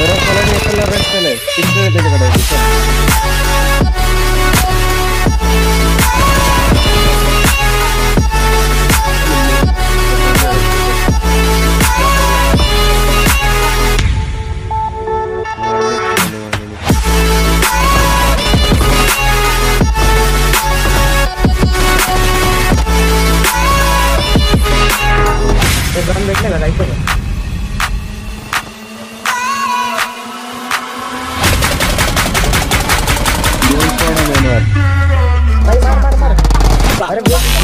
aero colour எஸ் colour red colour picture எடுத்து கடை ब्रांड देखने का राइट मार मार मार मार अरे